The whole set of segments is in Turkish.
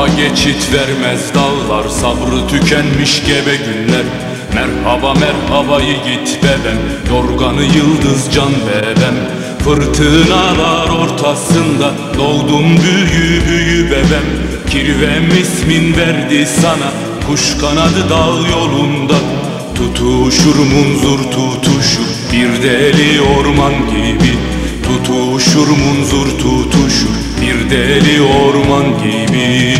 geçit vermez dallar Sabrı tükenmiş gebe günler Merhaba merhaba yiğit bebem Yorganı yıldız can bebem. Fırtınalar ortasında Doğdum büyü büyü bebem. Kirvem ismin verdi sana Kuş kanadı dağ yolunda. Tutuşur munzur tutuşur Bir deli orman gibi Tutuşur munzur tutuşur. Bir deli orman gibi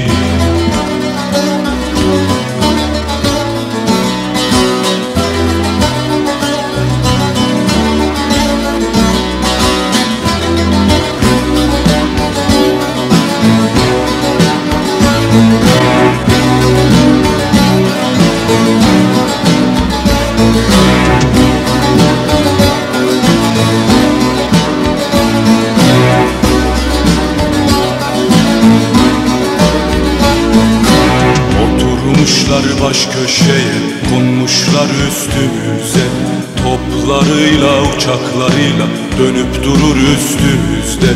Oturmuşlar baş köşeye Konmuşlar üstümüze Toplarıyla uçaklarıyla Dönüp durur üstümüzde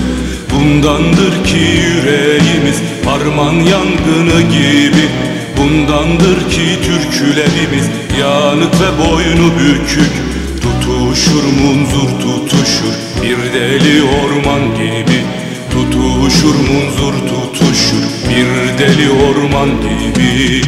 Bundandır ki yüreğimiz Harman yangını gibi. Bundandır ki türkülerimiz Yanık ve boynu bükük. Tutuşur munzur tutuşur Bir deli orman gibi. Tutuşur munzur tutuşur Bir deli orman gibi